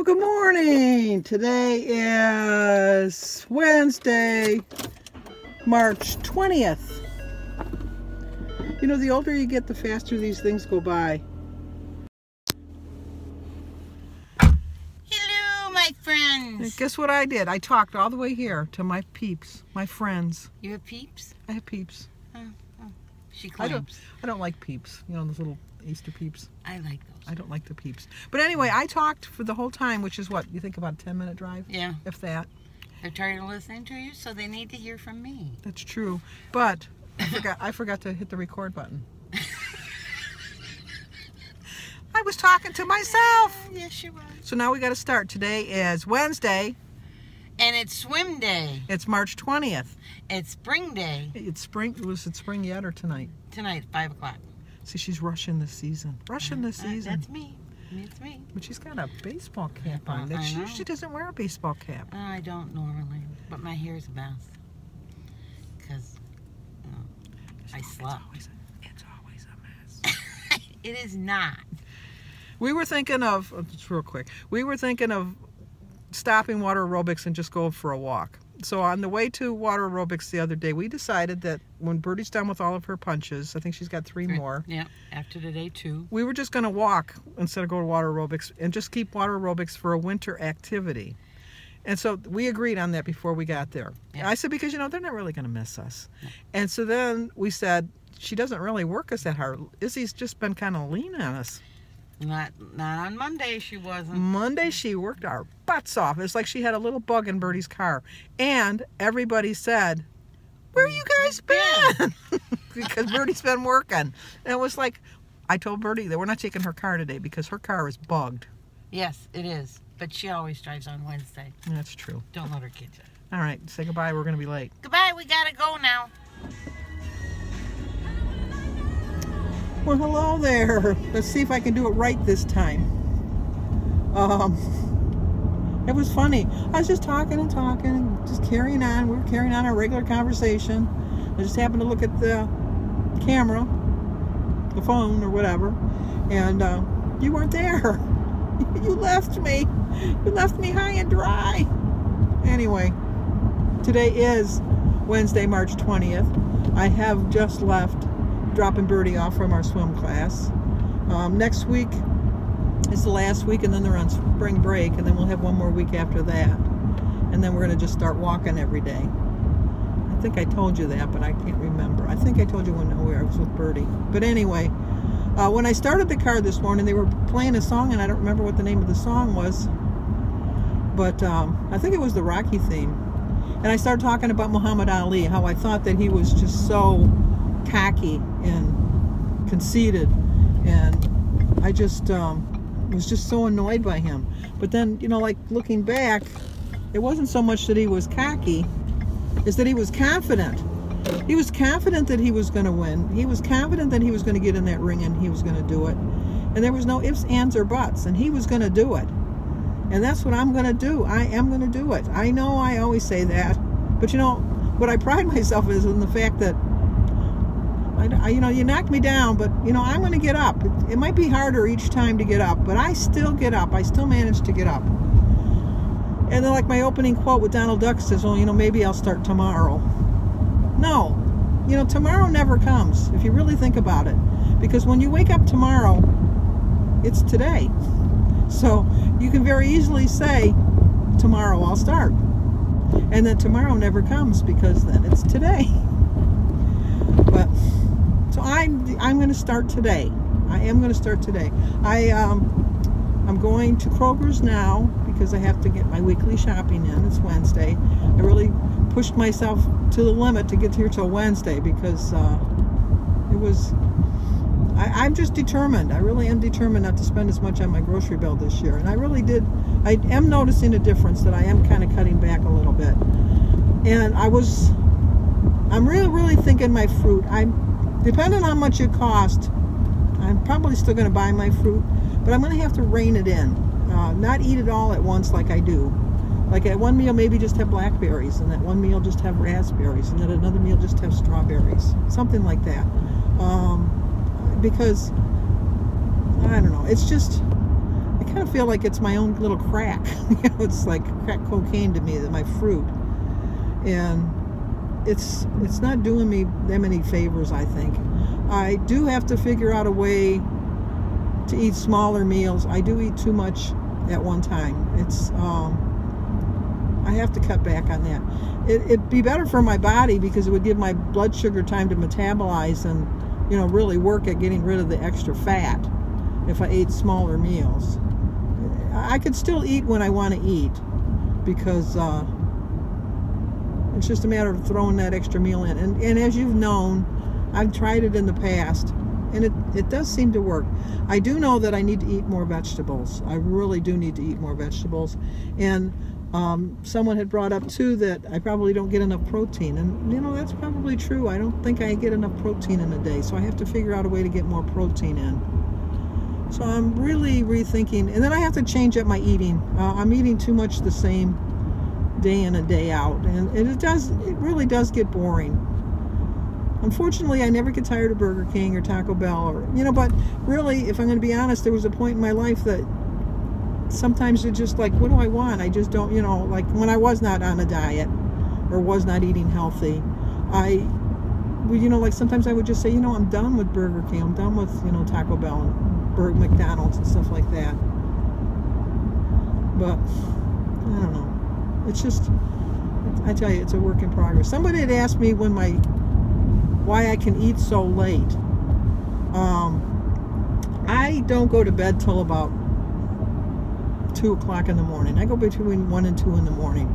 Well, good morning. Today is Wednesday, March 20th. You know, the older you get, the faster these things go by. Hello, my friends. Guess what I did? I talked all the way here to my peeps, my friends. You have peeps? I have peeps. She I claims. don't, I don't like peeps. You know, those little Easter peeps. I, like those. I don't like the peeps. But anyway, I talked for the whole time, which is what? You think about a 10 minute drive? Yeah, If that. they're tired of listening to you, so they need to hear from me. That's true. But I forgot, I forgot to hit the record button. I was talking to myself. Yes, you are. So now we got to start. Today is Wednesday. And it's swim day. It's March 20th. It's spring day It's spring. Was it spring yet or tonight? tonight, five o'clock. See, she's rushing the season. Rushing the Uh, season. that's me. It's me. But she's got a baseball cap Uh, on. That I she usually doesn't wear a baseball cap. I don't normally, but my hair's a mess. Cause I It's slept. always a- It's always a mess. it is not. We were thinking of, uh, just real quick, we were thinking of stopping water aerobics and just going for a walk. So on the way to water aerobics the other day, we decided that when Birdie's done with all of her punches, I think she's got three more, Yeah. After today too. we were just going to walk instead of go to water aerobics and just keep water aerobics for a winter activity. And so we agreed on that before we got there. Yeah. I said, because, you know, they're not really going to miss us. And so then we said, she doesn't really work us that hard. Izzy's just been kind of lean on us. Not not on Monday. She wasn't. Monday she worked our butts off. It's like she had a little bug in Birdie's car. And everybody said, Where you guys been? because Birdie's been working. And it was like I told Birdie that we're not taking her car today because her car is bugged. Yes, it is. But she always drives on Wednesday. That's true. Don't let her kid you. All right, say goodbye. We're gonna be late. Goodbye. We gotta go now. Well, hello there. Let's see if I can do it right this time. Um, it was funny. I was just talking and talking, and just carrying on. We were carrying on our regular conversation. I just happened to look at the camera, the phone, or whatever, and uh, you weren't there. you left me. You left me high and dry. Anyway, today is Wednesday, March 20th. I have just left dropping Birdie off from our swim class. Um, next week is the last week, and then they're on spring break, and then we'll have one more week after that. And then we're going to just start walking every day. I think I told you that, but I can't remember. I think I told you when I was with Birdie. But anyway, uh, when I started the car this morning, they were playing a song, and I don't remember what the name of the song was. But um, I think it was the Rocky theme. And I started talking about Muhammad Ali, how I thought that he was just so cocky and conceited. And I just um, was just so annoyed by him. But then you know like looking back it wasn't so much that he was cocky is that he was confident. He was confident that he was going to win. He was confident that he was going to get in that ring and he was going to do it. And there was no ifs ands or buts and he was going to do it. And that's what I'm going to do. I am going to do it. I know I always say that. But you know what I pride myself is in the fact that I, I- you know, you knocked me down, but you know, I'm going to get up. It, it might be harder each time to get up, but I still get up. I still manage to get up. And then, like my opening quote with Donald Duck says, "Well, you know, maybe I'll start tomorrow." No, you know, tomorrow never comes if you really think about it, because when you wake up tomorrow, it's today. So you can very easily say, "Tomorrow I'll start," and then tomorrow never comes because then it's today. But so I'm I'm going to start today. I am going to start today. I um I'm going to Kroger's now because I have to get my weekly shopping in. It's Wednesday. I really pushed myself to the limit to get here till Wednesday because uh, it was. I, I'm just determined. I really am determined not to spend as much on my grocery bill this year, and I really did. I am noticing a difference that I am kind of cutting back a little bit, and I was I'm really, really thinking my fruit. I'm, depending on how much it cost, I'm probably still going to buy my fruit, but I'm going to have to rein it in. Uh, not eat it all at once like I do. Like at one meal, maybe just have blackberries, and that one meal just have raspberries, and then another meal just have strawberries, something like that. Um, because I don't know. It's just I kind of feel like it's my own little crack. you know, it's like crack cocaine to me, that my fruit. And it's it's not doing me that many favors, I think. I do have to figure out a way to eat smaller meals. I do eat too much at one time. It's um, I have to cut back on that. It, it'd be better for my body because it would give my blood sugar time to metabolize and you know really work at getting rid of the extra fat if I ate smaller meals. I could still eat when I want to eat because uh, it's just a matter of throwing that extra meal in. And, and as you've known, I've tried it in the past and it, it does seem to work. I do know that I need to eat more vegetables. I really do need to eat more vegetables. And um, someone had brought up too that I probably don't get enough protein. And you know, that's probably true. I don't think I get enough protein in a day. So I have to figure out a way to get more protein in. So I'm really rethinking. And then I have to change up my eating. Uh, I'm eating too much the same day in and day out. And, it does, it really does get boring. Unfortunately, I never get tired of Burger King or Taco Bell or, you know, but really, if I'm going to be honest, there was a point in my life that sometimes you're just like, what do I want? I just don't, you know, like when I was not on a diet or was not eating healthy, I, you know, like sometimes I would just say, you know, I'm done with Burger King. I'm done with, you know, Taco Bell and Burger McDonald's and stuff like that. But, I don't know. It's just, I tell you, it's a work in progress. Somebody had asked me when my, why I can eat so late. Um, I don't go to bed till about 2 o'clock in the morning. I go between 1 and 2 in the morning.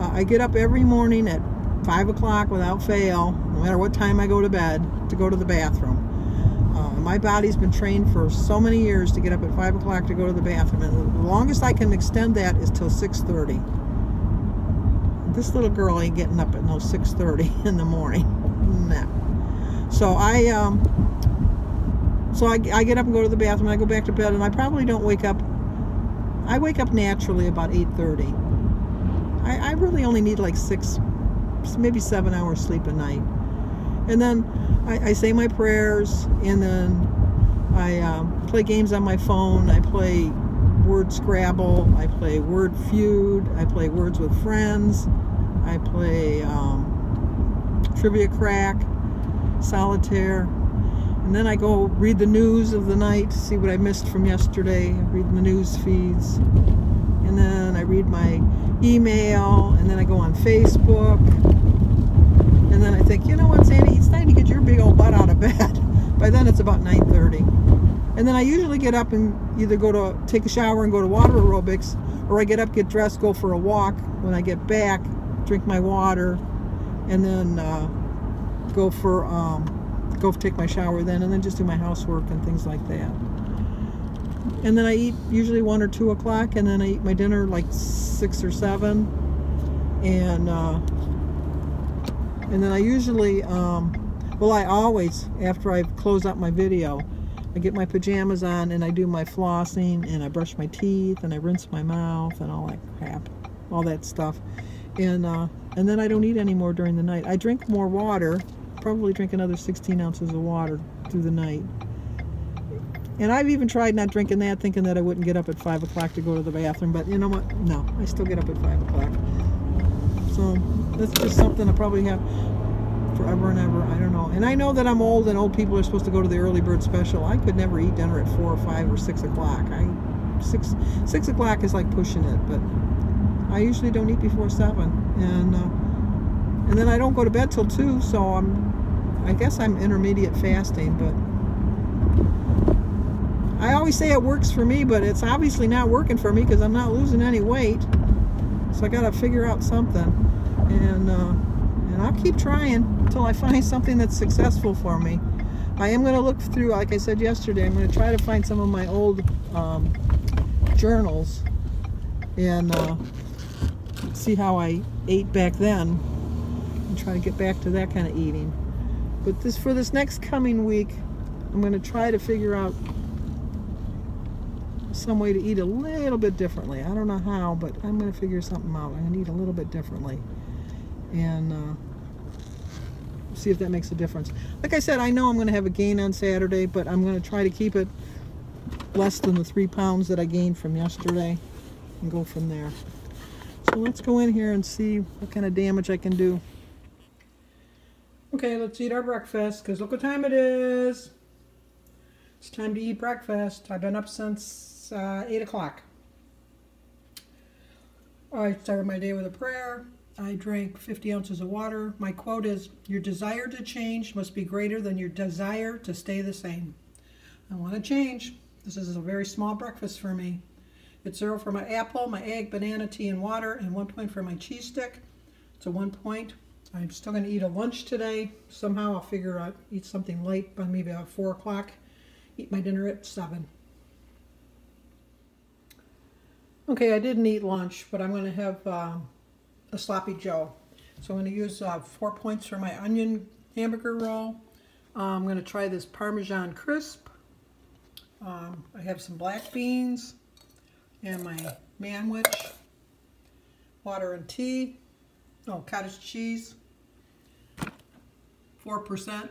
Uh, I get up every morning at 5 o'clock without fail, no matter what time I go to bed, to go to the bathroom. Uh, my body's been trained for so many years to get up at 5 o'clock to go to the bathroom. And the longest I can extend that is till 6.30. This little girl ain't getting up at no 6.30 in the morning. No. So I... Um, so I, I, get up and go to the bathroom, I go back to bed, and I probably don't wake up I wake up naturally about 8.30. I, I really only need like six, maybe seven hours sleep a night. And then I, I say my prayers and then I um, play games on my phone. I play Word Scrabble. I play Word Feud. I play Words with Friends. I play um, Trivia Crack, Solitaire. And then I go read the news of the night, see what I missed from yesterday, read the news feeds. And then I read my email, and then I go on Facebook. And then I think, you know what, Sandy, it's time to get your big old butt out of bed. By then it's about 9.30. And then I usually get up and either go to take a shower and go to water aerobics, or I get up, get dressed, go for a walk. When I get back, drink my water, and then uh, go for um, go take my shower then and then just do my housework and things like that. And then I eat usually 1 or 2 o'clock and then I eat my dinner like 6 or 7. And, uh, and then I usually, um, well I always, after I close out my video, I get my pajamas on and I do my flossing and I brush my teeth and I rinse my mouth and all that crap, all that stuff. And, uh, and then I don't eat anymore during the night. I drink more water probably drink another 16 ounces of water through the night. And I've even tried not drinking that, thinking that I wouldn't get up at 5 o'clock to go to the bathroom. But you know what? No, I still get up at 5 o'clock. So that's just something I probably have forever and ever. I don't know. And I know that I'm old and old people are supposed to go to the early bird special. I could never eat dinner at 4 or 5 or 6 o'clock. I 6, 6 o'clock is like pushing it. But I usually don't eat before 7. And... Uh, and then I don't go to bed till 2 so I'm I guess I'm intermediate fasting but I always say it works for me but it's obviously not working for me because I'm not losing any weight so I gotta figure out something and uh, and I'll keep trying until I find something that's successful for me I am going to look through like I said yesterday I'm going to try to find some of my old um, journals and uh, see how I ate back then and try to get back to that kind of eating. But this for this next coming week, I'm going to try to figure out some way to eat a little bit differently. I don't know how, but I'm going to figure something out. I'm going to eat a little bit differently. And uh, see if that makes a difference. Like I said, I know I'm going to have a gain on Saturday, but I'm going to try to keep it less than the three pounds that I gained from yesterday and go from there. So let's go in here and see what kind of damage I can do. Okay, let's eat our breakfast because look what time it is. It's time to eat breakfast. I've been up since uh, 8 o'clock. I started my day with a prayer. I drank 50 ounces of water. My quote is Your desire to change must be greater than your desire to stay the same. I want to change. This is a very small breakfast for me. It's zero for my apple, my egg, banana, tea, and water, and one point for my cheese stick. It's a one point. I'm still going to eat a lunch today. Somehow I'll figure out eat something late by maybe about 4 o'clock. Eat my dinner at 7. Okay, I didn't eat lunch, but I'm going to have um, a sloppy joe. So I'm going to use uh, four points for my onion hamburger roll. Uh, I'm going to try this Parmesan crisp. Um, I have some black beans and my manwich, water and tea, oh, cottage cheese, 4%.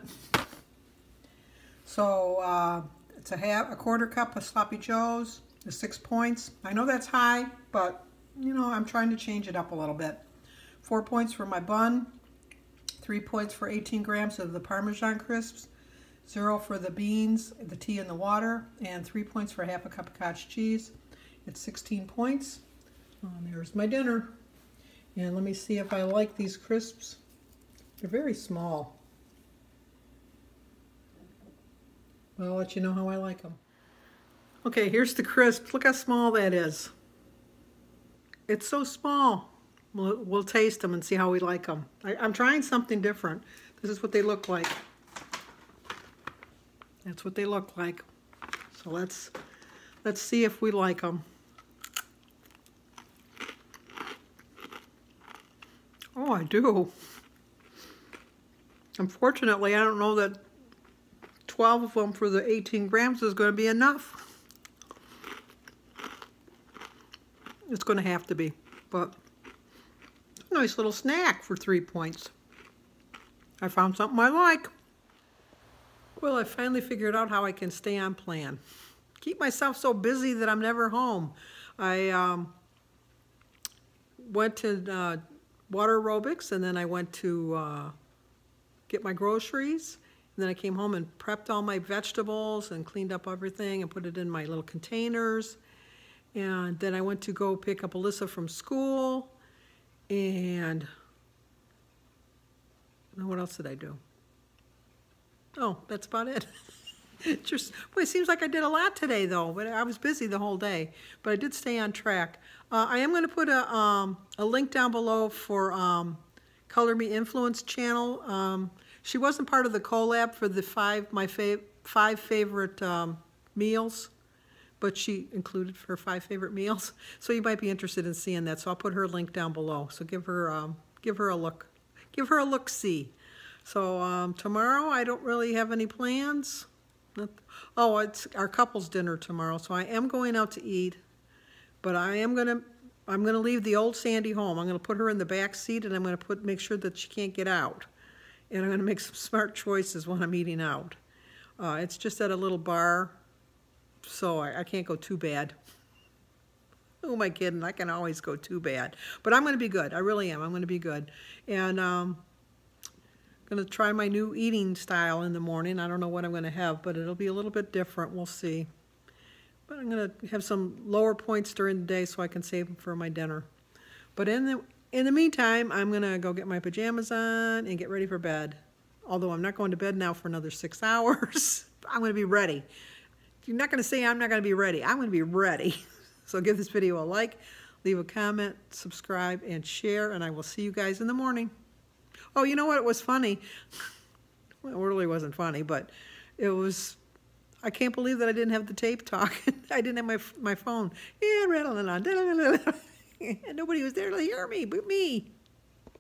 So uh, it's a half, a quarter cup of sloppy joes, the six points. I know that's high, but you know, I'm trying to change it up a little bit. Four points for my bun, three points for 18 grams of the Parmesan crisps, zero for the beans, the tea and the water, and three points for half a cup of cottage cheese. It's 16 points. Um, there's my dinner. And let me see if I like these crisps. They're very small. I'll let you know how I like them. Okay, here's the crisps. Look how small that is. It's so small. We'll, we'll taste them and see how we like them. I, I'm trying something different. This is what they look like. That's what they look like. So let's let's see if we like them. Oh, I do. Unfortunately, I don't know that 12 of them for the 18 grams is going to be enough. It's going to have to be, but nice little snack for three points. I found something I like. Well, I finally figured out how I can stay on plan. Keep myself so busy that I'm never home. I um, went to uh, water aerobics and then I went to uh, get my groceries. And then I came home and prepped all my vegetables and cleaned up everything and put it in my little containers. And then I went to go pick up Alyssa from school. And what else did I do? Oh, that's about it. It seems like I did a lot today, though, but I was busy the whole day. But I did stay on track. Uh, I am going to put a, um, a link down below for um, Color Me Influence channel. Um, she wasn't part of the collab for the five my fav five favorite um, meals but she included her five favorite meals. So you might be interested in seeing that. So I'll put her link down below. So give her um, give her a look. Give her a look see. So um, tomorrow I don't really have any plans. Oh, it's our couple's dinner tomorrow. So I am going out to eat, but I am gonna I'm gonna leave the old Sandy home. I'm gonna put her in the back seat and I'm gonna put make sure that she can't get out. And I'm gonna make some smart choices when I'm eating out. Uh, it's just at a little bar so I, I can't go too bad. Who am I kidding? I can always go too bad. But I'm going to be good. I really am. I'm going to be good. And um, going to try my new eating style in the morning. I don't know what I'm going to have, but it'll be a little bit different. We'll see. But I'm going to have some lower points during the day so I can save them for my dinner. But in the in the meantime, I'm going to go get my pajamas on and get ready for bed. Although I'm not going to bed now for another six hours. I'm going to be ready. You're not going to say I'm not going to be ready. I'm going to be ready. So give this video a like, leave a comment, subscribe, and share, and I will see you guys in the morning. Oh, you know what? It was funny. Well, it really wasn't funny, but it was, I can't believe that I didn't have the tape talking. I didn't have my, my phone. Yeah, rattling on. and nobody was there to hear me but me.